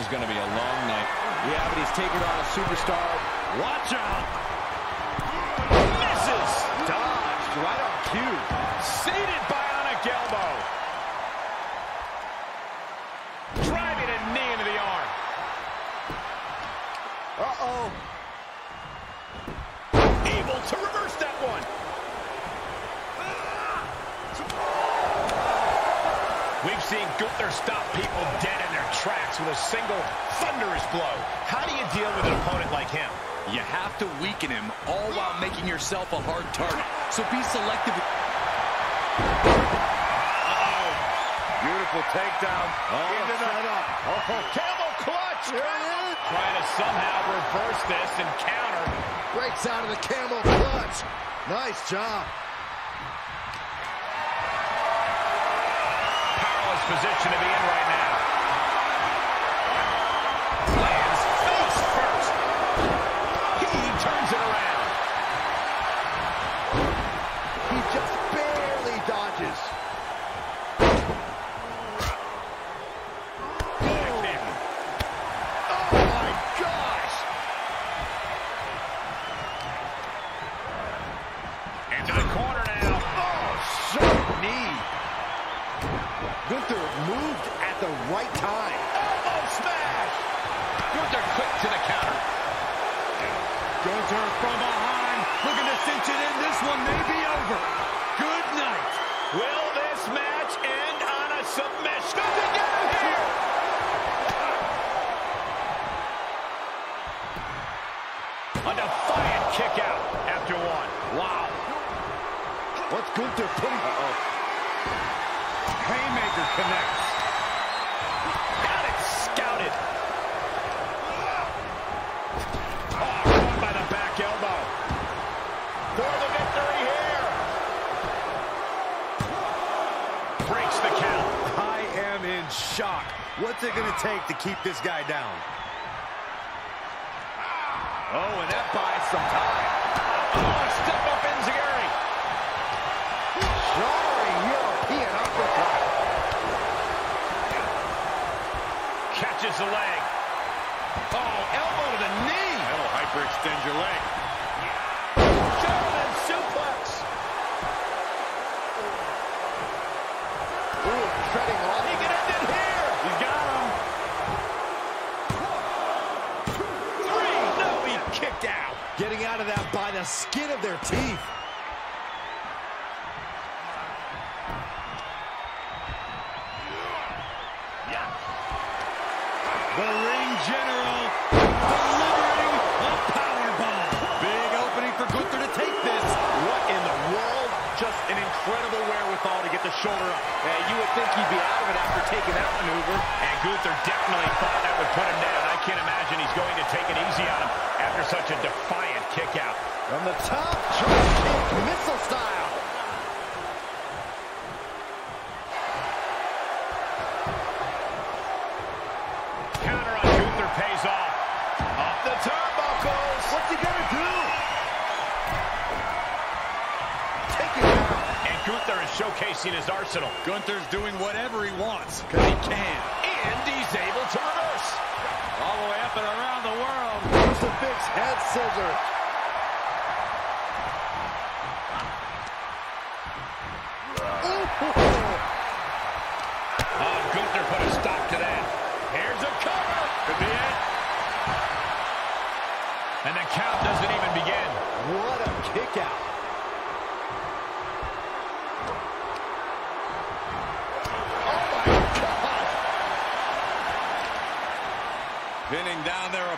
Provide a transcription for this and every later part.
is going to be a long night. Yeah, but he's taking on a superstar. Watch out! Misses! Dodged right on cue. Seated bionic elbow. Driving a knee into the arm. Uh-oh. Able to reverse that one. Ah! We've seen Gunther stop people dead in with a single thunderous blow. How do you deal with an opponent like him? You have to weaken him, all while making yourself a hard target. So be selective. Uh-oh. Beautiful takedown. Oh, Into the... Oh, camel clutch. Trying to somehow reverse this and counter. Breaks out of the camel clutch. Nice job. Powerless position to be in right now. Lands face first. He turns it around. He just barely dodges. Good kick. Oh, my gosh. Into the corner now. Oh, sharp knee. Gunther moved at the right time. Elbow smash. Gunther quick to the counter. Gunther from behind, looking to cinch it in. This one may be over. Good night. Will this match end on a submission? He get him here? A defiant kick out after one. Wow. What's Gunther putting? Uh-oh. Haymaker connects. Got it scouted. Oh, caught by the back elbow. For the victory here. Breaks the count. I am in shock. What's it going to take to keep this guy down? Oh, and that buys some time. Oh, step up Enzuigiri. Jarring European uppercut. Catches the leg. Oh, elbow to the knee. That'll hyperextend your leg. German suplex. Ooh, treading on. He can end it here. He's got him. Three. No, he kicked out. Getting out of that by the skin of their teeth. The ring general delivering a powerbomb. Big opening for Gunther to take this. What in the world? Just an incredible wherewithal to get the shoulder up. Yeah, you would think he'd be out of it after taking that maneuver. And Gunther definitely thought that would put him down. I can't imagine he's going to take it easy on him after such a defiant kick out. From the top, drop kick, missile style. Gunther his arsenal. Gunther's doing whatever he wants, because he can. And he's able to reverse. All the way up and around the world. Crucifix head scissor.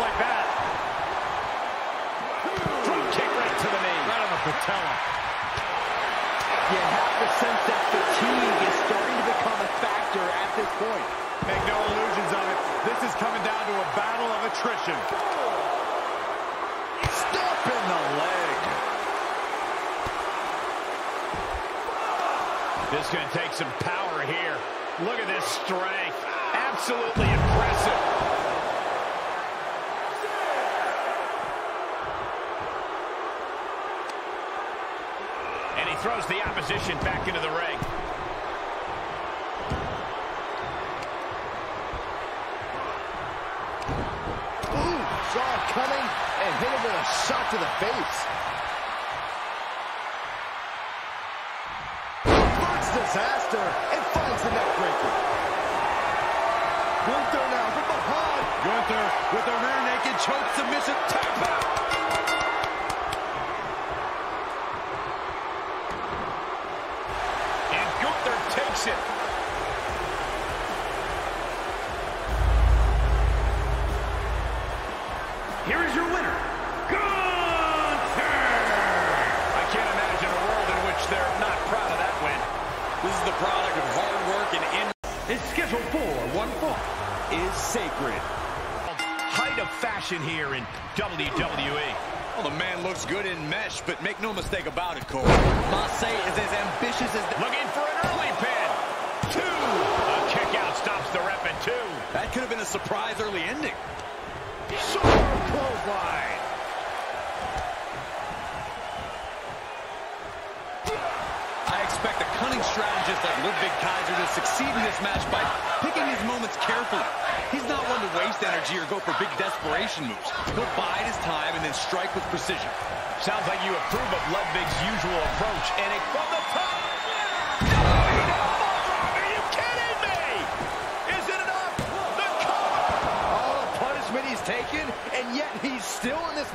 like that. Drop kick right to the knee. Right on the patella. You have the sense that fatigue is starting to become a factor at this point. Make no illusions of it. This is coming down to a battle of attrition. Stop in the leg. This is going to take some power here. Look at this strength. Absolutely impressive. Throws the opposition back into the ring. Ooh, saw it coming and hit him with a shot to the face. Reverse disaster and finds the neck breaker. Gunther now from behind. Gunther with a rear naked choke submission. Tap out. And Gunther it. Here is your winner, Gunther! I can't imagine a world in which they're not proud of that win. This is the product of hard work and in Is scheduled for one fall. is sacred. Height of fashion here in WWE. Well, the man looks good in mesh, but make no mistake about it, Cole. Marseille is as ambitious as... Looking for an early pin. Two. A kick out That could have been a surprise early ending. Clothesline. I expect a cunning strategist like Ludwig Kaiser to succeed in this match by picking his moments carefully. He's not one to waste energy or go for big desperation moves. He'll bide his time and then strike with precision. Sounds like you approve of Ludwig's usual approach. And it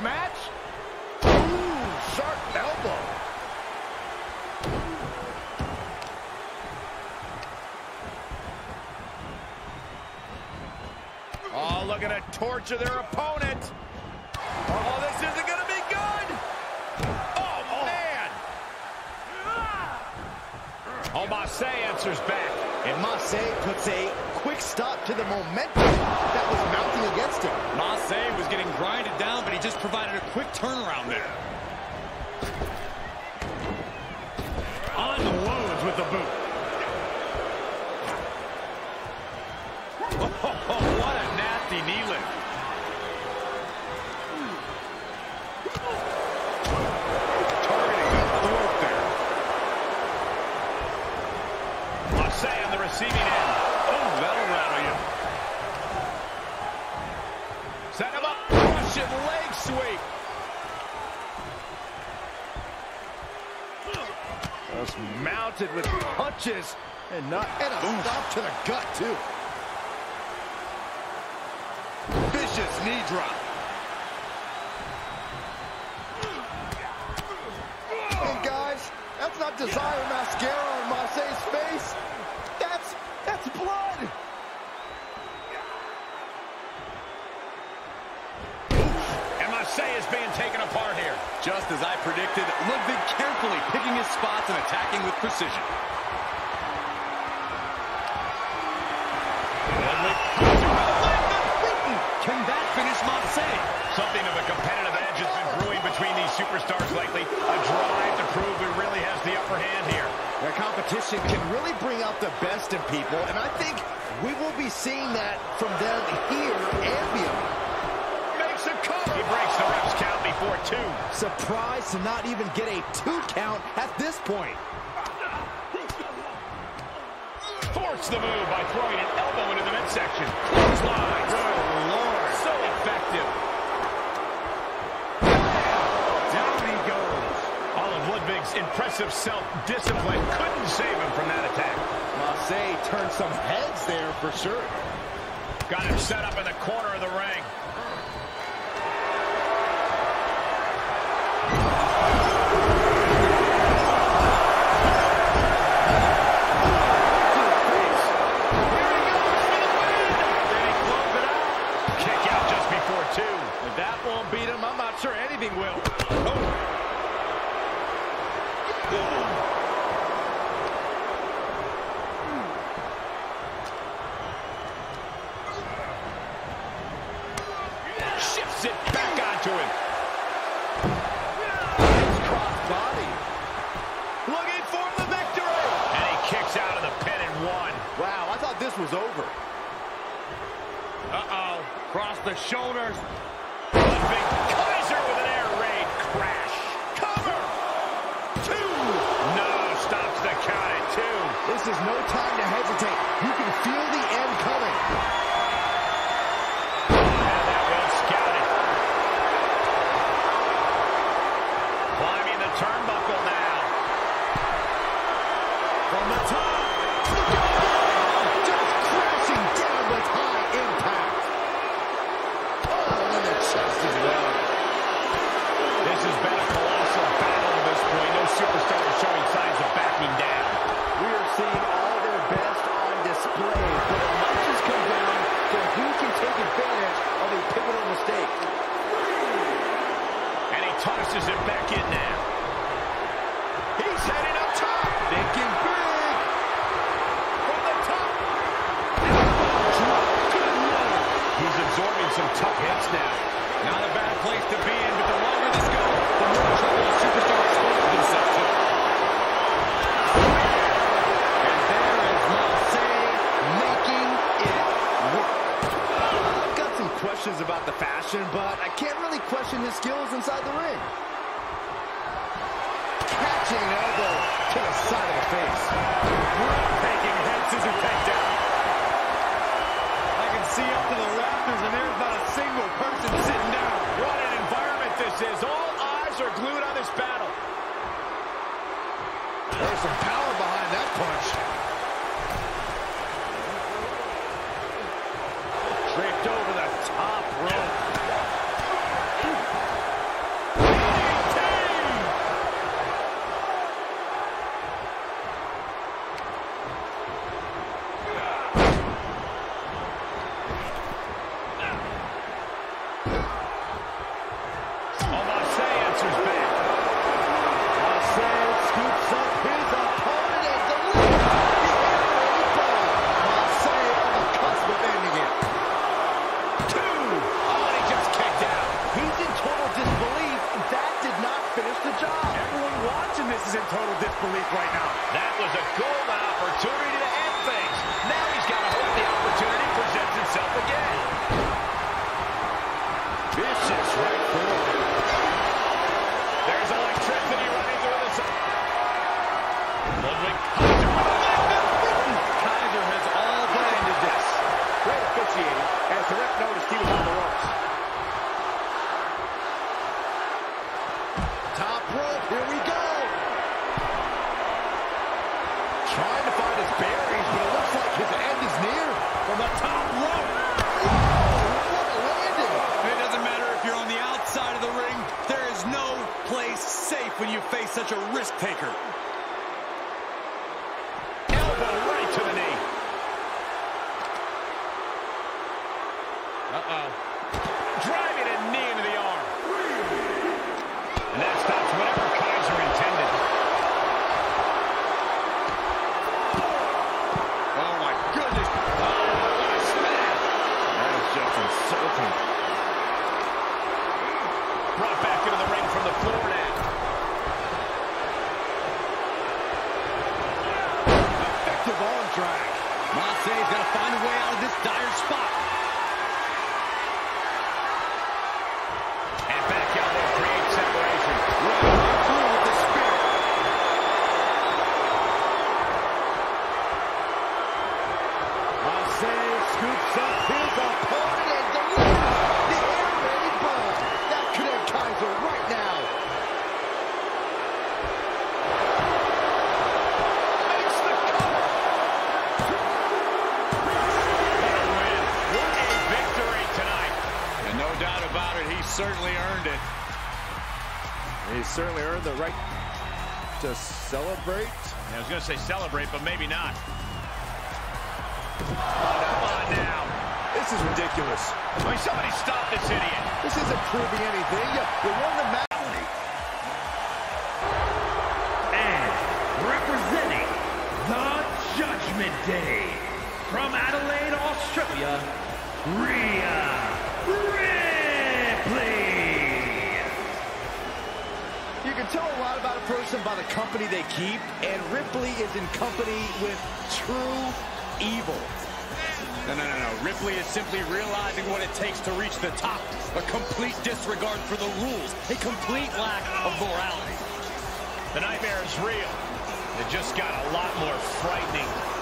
match? Ooh, sharp elbow. Oh, look at a torture their opponent. Oh, this isn't going to be good. Oh, man. Oh, Marseille answers back. And Marseille puts a quick stop to the momentum that was mounting against him. Marseille was getting grinded down, but he just provided a quick turnaround there. On the wounds with the boot. Oh, what a nasty knee lift. Targeting the throat there. Marseille on the receiving end. Leg sweep. Just mounted with punches and not and a stop to the gut too. Vicious knee drop. And guys, that's not desire mascara on Marseille's face. That's that's blood. Marseille is being taken apart here. Just as I predicted, Ludwig carefully picking his spots and attacking with precision. Ludwig Can that finish Marseille? Something of a competitive edge has been brewing between these superstars lately. A drive to prove who really has the upper hand here. Their competition can really bring out the best in people, and I think we will be seeing that from them here and beyond. Makes a cover. He breaks the ref's count before two. Surprised to not even get a two count at this point. Force the move by throwing an elbow into the midsection. Clothesline. Good lord. So effective. Down he goes. All of Ludwig's impressive self-discipline couldn't save him from that attack. Marseille turned some heads there for sure. Got him set up in the corner of the ring. Brought back into the ring from the floor now. Effective arm drag. Massey's got to find a way out of this dire spot. celebrate. I was going to say celebrate, but maybe not. Oh, come on now. This is ridiculous. I mean, somebody stop this idiot. This isn't proving anything. You, you won the match. And representing the Judgment Day from Adelaide, Australia, Rhea Ripley. can tell a lot about a person by the company they keep, and Ripley is in company with true evil. No, no, no, no. Ripley is simply realizing what it takes to reach the top. A complete disregard for the rules. A complete lack of morality. The nightmare is real. It just got a lot more frightening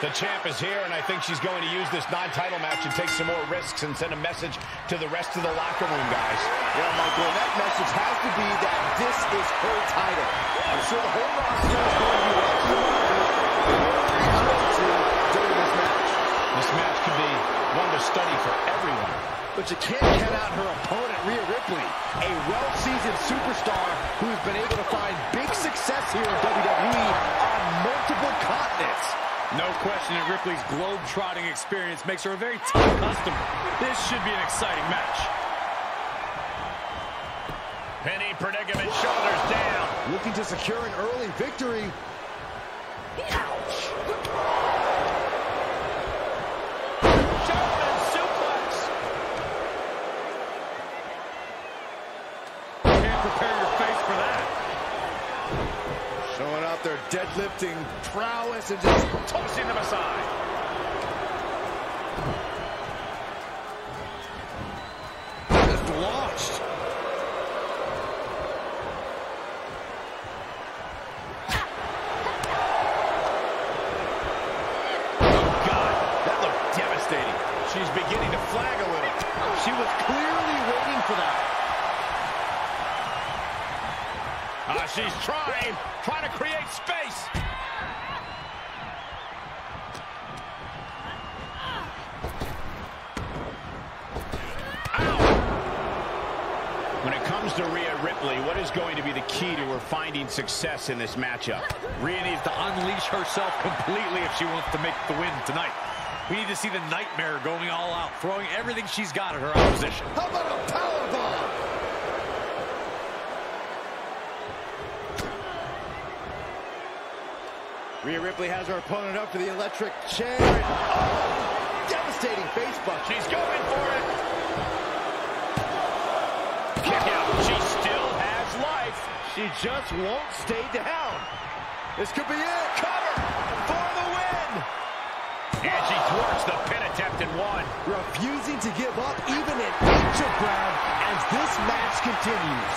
The champ is here, and I think she's going to use this non-title match to take some more risks and send a message to the rest of the locker room, guys. Yeah, Michael, and that message has to be that this is her title. I'm sure the whole roster is going to be watching during this match. This match could be one to study for everyone. But you can't count out her opponent, Rhea Ripley, a well-seasoned superstar who's been able to find big success here in WWE on multiple. No question that Ripley's globe-trotting experience makes her a very tough customer. This should be an exciting match. Penny predicament, shoulders down. Looking to secure an early victory. German suplex. Can't prepare your face for that. Showing out their deadlifting prowess and just Tossing them aside. just launched. God, that looked devastating. She's beginning to flag a little. She was clearly waiting for that. Ah, she's trying, trying to create space. When it comes to Rhea Ripley, what is going to be the key to her success in this matchup? Rhea needs to unleash herself completely if she wants to make the win tonight. We need to see the nightmare going all out, throwing everything she's got at her opposition. How about a powerbomb? Rhea Ripley has her opponent up for the electric chair. And, oh, devastating face buster. She's going for it. Kick out. She still has life. She just won't stay down. This could be it. Cover for the win. And she thwarts the pin attempt and one. Refusing to give up even an inch of ground as this match continues.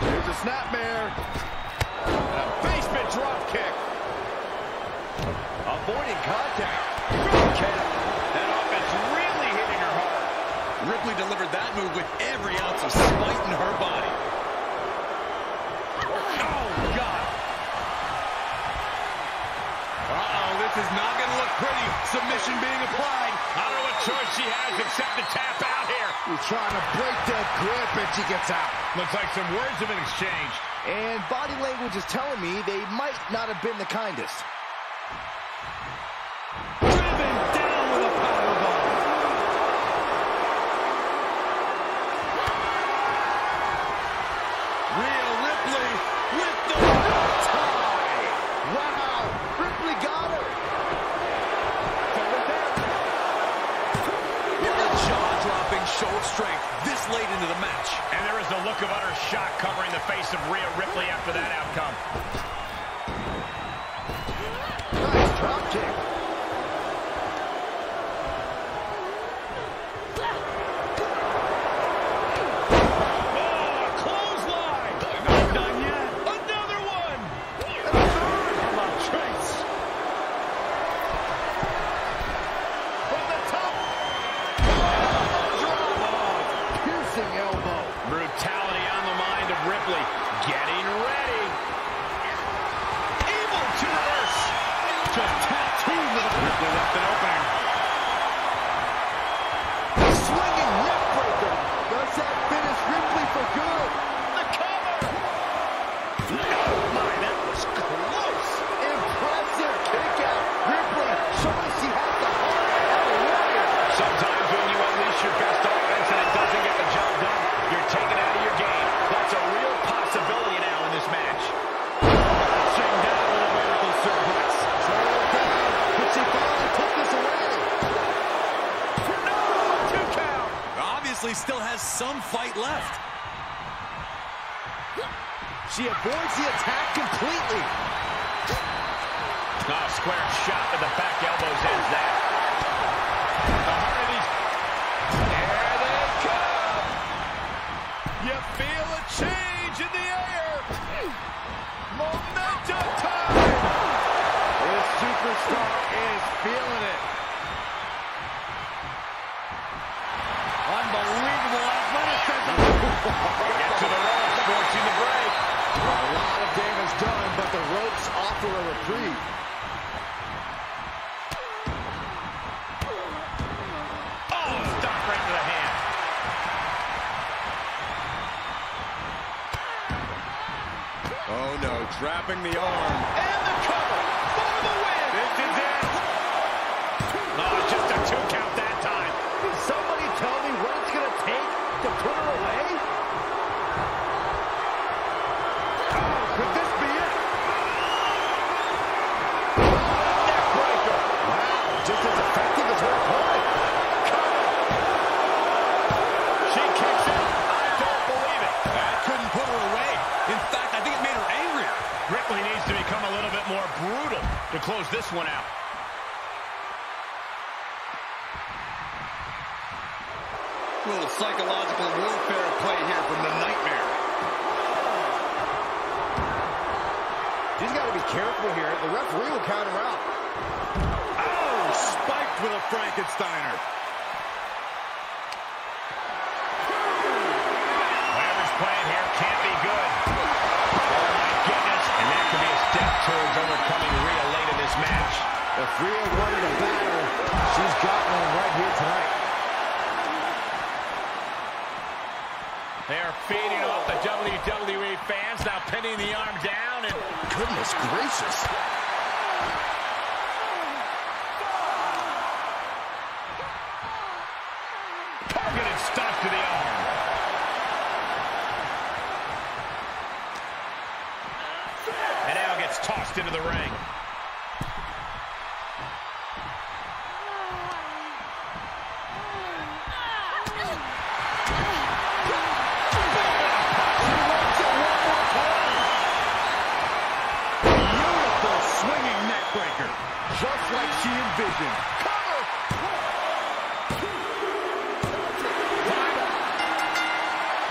Here's a snapmare. And a basement drop kick. Avoiding contact. That offense really hitting her hard. Ripley delivered that move with every ounce of spite in her body. Oh, God. Uh-oh, this is not going to look pretty. Submission being applied. I don't know what choice she has except to tap out here. He's trying to break that grip, and she gets out. Looks like some words have been exchanged. And body language is telling me they might not have been the kindest. Driven down with a powerbomb. Rhea Ripley with the tie. Wow, Ripley got her. What a jaw-dropping show of strength this late into the match. And there is the look of utter shock covering the face of Rhea Ripley after that outcome. Nice drop kick. Oh, a clothesline. Not done yet. Another one. Love trace. From the top. Piercing elbow. Brutality on the mind of Ripley. Getting ready. Able to reverse. Just tattooed obviously still has some fight left. She avoids the attack completely. Oh, square shot to the back elbows ends that. The heart of these... There they come. You feel a change in the air. Momentum time. This superstar is feeling it. Get to the ropes, forcing the break. A lot of damage done, but the ropes offer a reprieve. Oh, stop right to the hand. Oh, no. Trapping the arm. And the cover become a little bit more brutal to close this one out. A little psychological warfare play here from the Nightmare. She's got to be careful here. The referee will count her out. Oh, spiked with a Frankensteiner. Whatever's playing here can't be good. Oh, my goodness. And that could be a step towards overcoming Rhea late in this match. If Rhea wanted a battle, she's got one right here tonight. They're feeding off the WWE fans, now pinning the arm down, and Goodness gracious.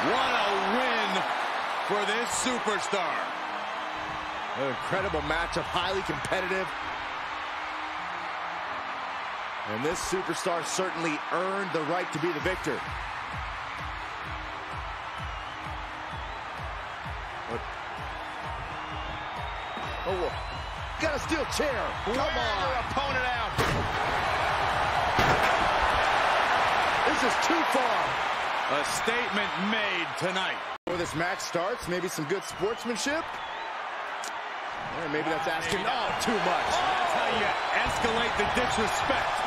What a win for this superstar. An incredible matchup, highly competitive. And this superstar certainly earned the right to be the victor. Oh, got a steel chair. Come on. opponent out. This is too far. A statement made tonight. Before this match starts, maybe some good sportsmanship. Or maybe that's asking, oh, too much. That's how you escalate the disrespect.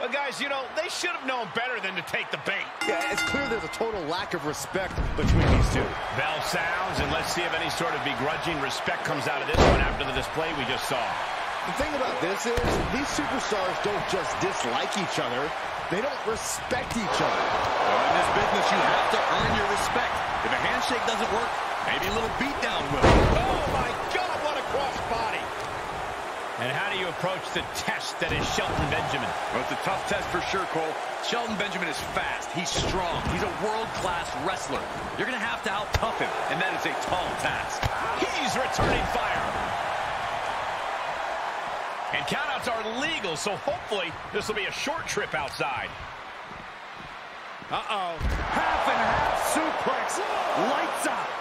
But guys, you know, they should have known better than to take the bait. Yeah, it's clear there's a total lack of respect between these two. Bell sounds, and let's see if any sort of begrudging respect comes out of this one after the display we just saw. The thing about this is, these superstars don't just dislike each other, they don't respect each other. Well, in this business, you have to earn your respect. If a handshake doesn't work, maybe a little beatdown will. Oh, my God, what a crossbody. And how do you approach the test that is Shelton Benjamin? Well, it's a tough test for sure, Cole. Shelton Benjamin is fast. He's strong. He's a world-class wrestler. You're going to have to out-tough him, and that is a tall task. He's returning fire. And countouts are legal, so hopefully this will be a short trip outside. Uh-oh. Half and half suplex. Lights out.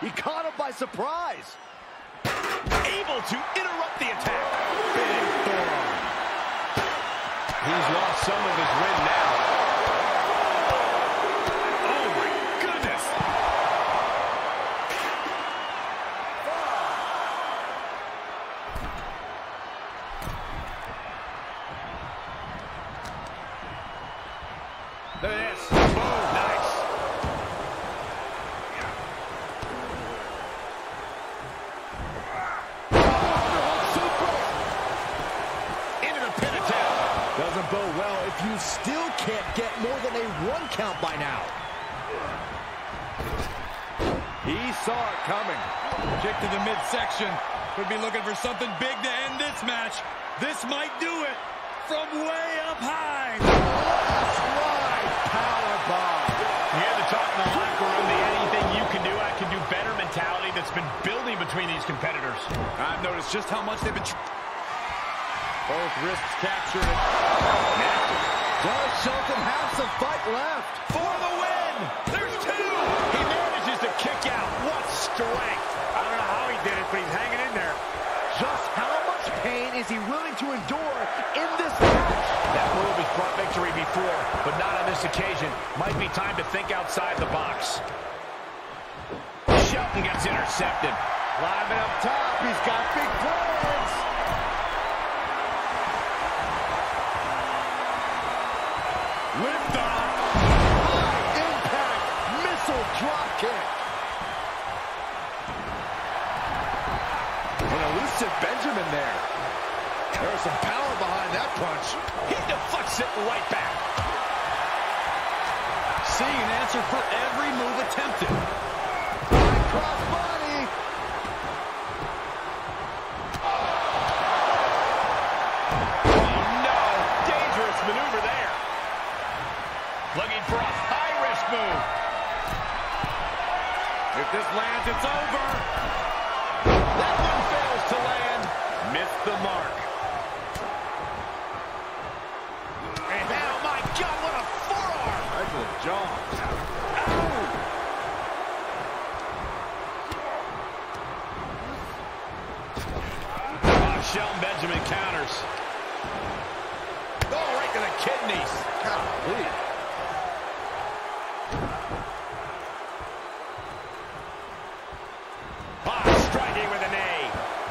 He caught him by surprise. Able to interrupt the attack. Big. He's lost some of his wind now. Oh, my goodness. Look at this. Boom. Nice. who still can't get more than a one count by now. He saw it coming. Kick to the midsection. Could be looking for something big to end this match. This might do it from way up high. Slide power bomb. You hear the talk in the locker room, the anything you can do, I can do better mentality that's been building between these competitors. I've noticed just how much they've been... Both wrists captured. Does Shelton have some fight left? For the win! There's two! He manages to kick out. What strength! I don't know how he did it, but he's hanging in there. Just how much pain is he willing to endure in this match? That move has brought victory before, but not on this occasion. Might be time to think outside the box. Shelton gets intercepted. Climbing up top, he's got big plans. High impact missile drop kick. An elusive Benjamin there. There's some power behind that punch. He deflects it right back. Seeing an answer for every move attempted. Cross body. Oh, no. Dangerous maneuver there. Looking for a high-risk move. If this lands, it's over. That one fails to land. Missed the mark. And oh, my God, what a forearm. Jaw. Oh, Shelton Benjamin counters. Oh, right to the kidneys. Golly.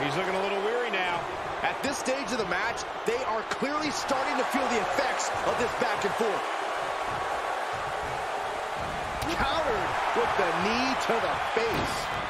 He's looking a little weary now. At this stage of the match, they are clearly starting to feel the effects of this back and forth. Countered with the knee to the face.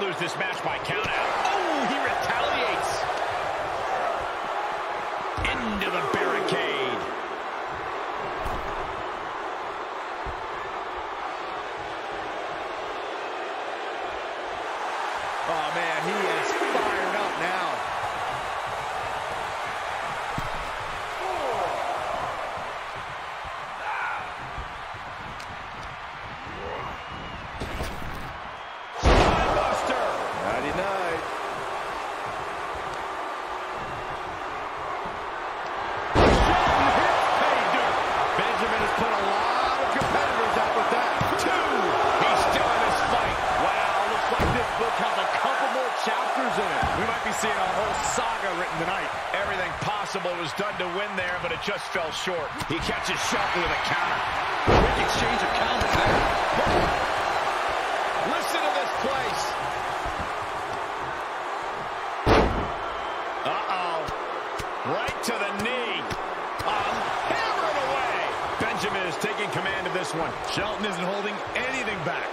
Lose this match by countout. Oh, he retaliates. Into the barricade. Oh, man, he is fired up now. was done to win there, but it just fell short. He catches Shelton with a counter. Quick exchange of counters there. Listen to this place. Uh-oh. Right to the knee. Um, hammered away. Benjamin is taking command of this one. Shelton isn't holding anything back.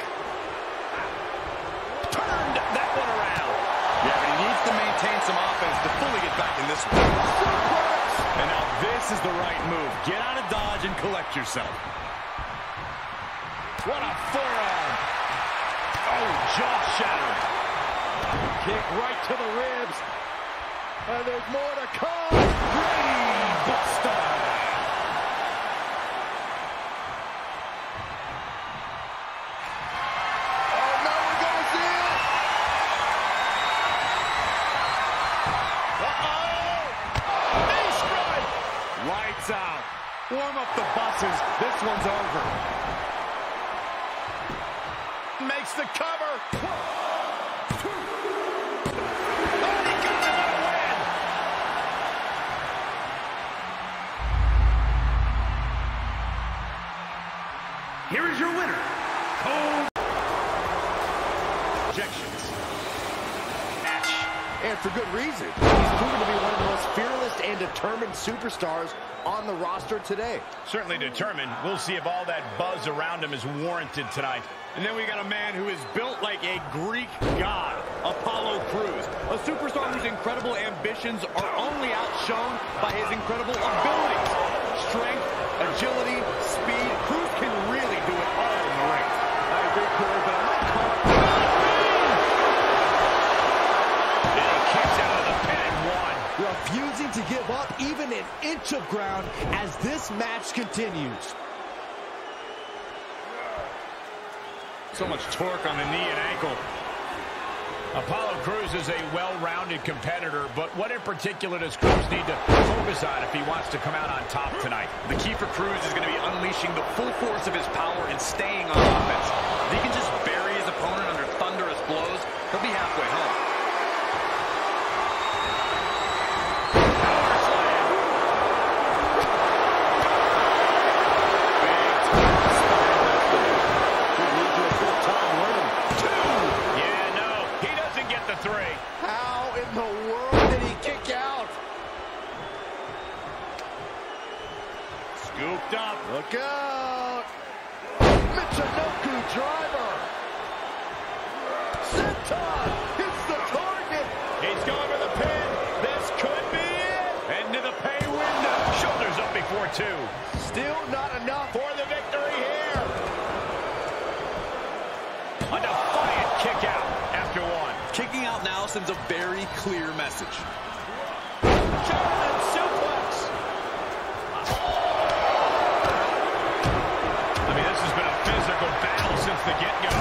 Turned that one around. Yeah, but he needs to some offense to fully get back in this one. And now this is the right move. Get out of dodge and collect yourself. What a forearm. Oh, jaw shattering. Kick right to the ribs. And there's more to come. Brain Buster. Up. This one's over. Determined superstars on the roster today. Certainly determined. We'll see if all that buzz around him is warranted tonight. And then we got a man who is built like a Greek god, Apollo Crews. A superstar whose incredible ambitions are only outshone by his incredible abilities. Strength, agility, speed. Crews can really do it all in the ring. I agree, Corey, but I might call it And he kicks out of the pin and one. refusing to give up even an inch of ground as this match continues. So much torque on the knee and ankle. Apollo Crews is a well-rounded competitor, but what in particular does Crews need to focus on if he wants to come out on top tonight? The key for Crews is going to be unleashing the full force of his power and staying on offense. If he can just bury his opponent under thunderous blows, he'll be halfway home. Could lead to a full-time win. Yeah, no, he doesn't get the three. How in the world did he kick out? Scooped up. Look out! Michinoku driver! Senton hits the target! He's going for the pin. This could be it. Into the pay window. Shoulders up before two. Still not enough. For the victory here. A defiant kick out after one. Kicking out now sends a very clear message. German suplex. I mean, this has been a physical battle since the get-go.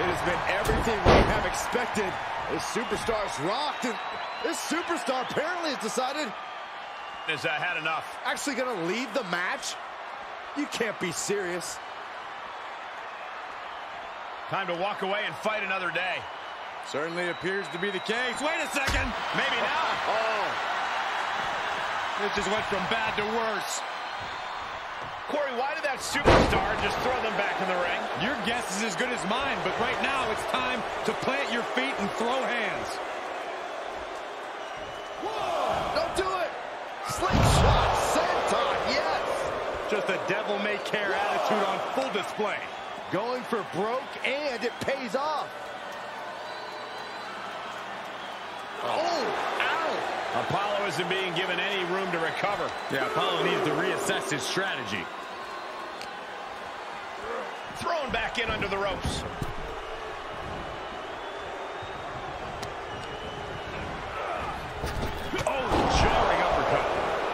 It has been everything we have expected. This superstar's rocked, and this superstar apparently has decided Has uh, had enough. actually going to leave the match. You can't be serious. Time to walk away and fight another day. Certainly appears to be the case. Wait a second. Maybe not. Oh, This just went from bad to worse. Corey, why did that superstar just throw them back in the ring? Your guess is as good as mine, but right now it's time to plant your feet and throw hands. don't do it! Slingshot senton, yes! Just a devil-may-care attitude on full display. Going for broke, and it pays off. Oh, ow! Apollo isn't being given any room to recover. Yeah, Apollo needs to reassess his strategy. Thrown back in under the ropes. Oh, jarring uppercut.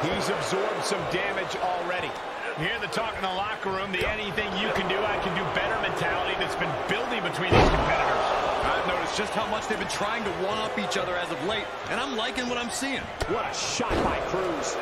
He's absorbed some damage already. You hear the talk in the locker room, the anything you can do, I can do better mentality that's been building between these competitors. Just how much they've been trying to one-up each other as of late, and I'm liking what I'm seeing. What a shot by Crews.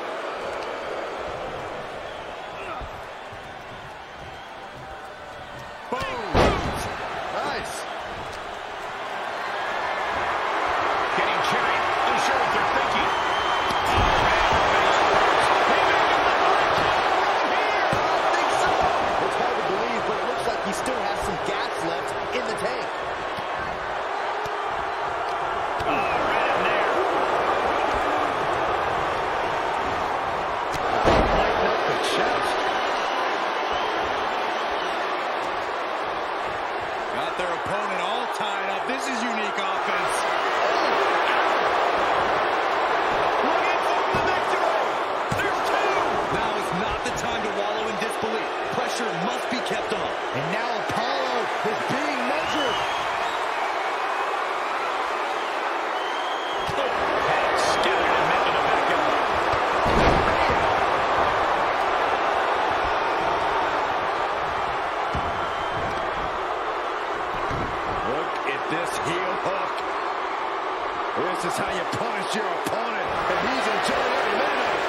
punish your opponent, and he's enjoying every minute.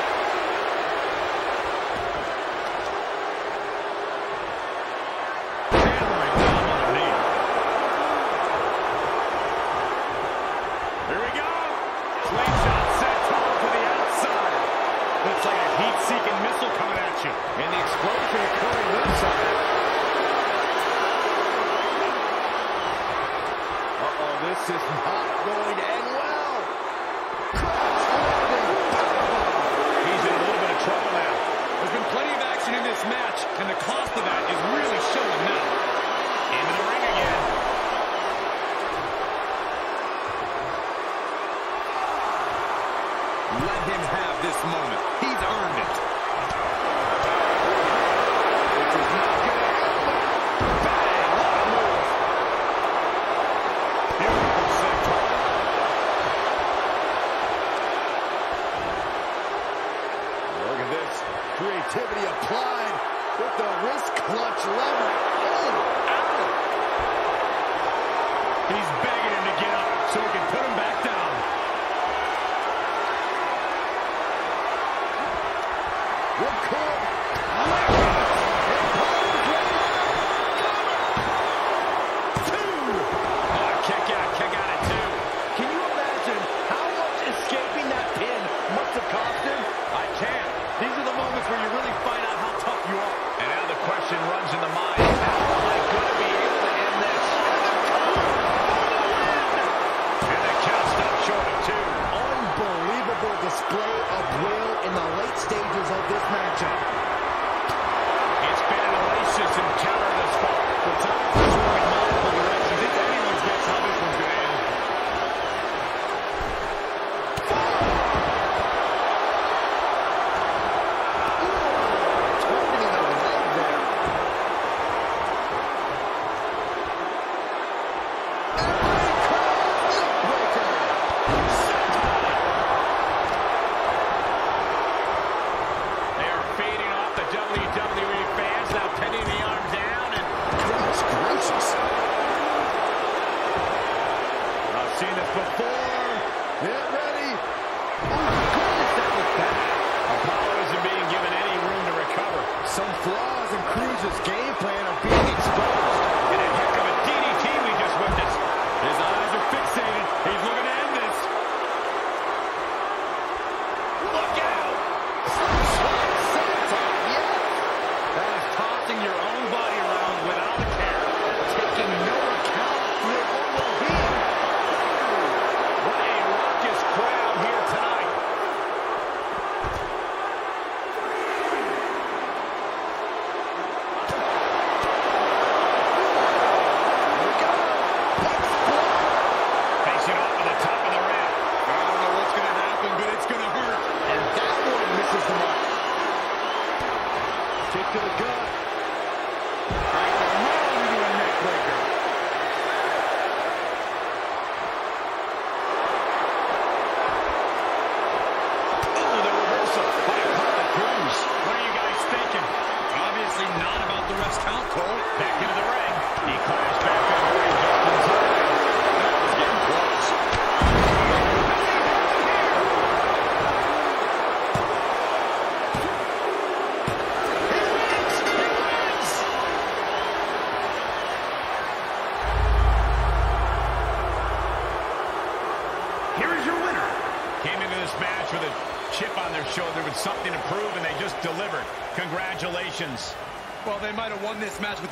they might have won this match with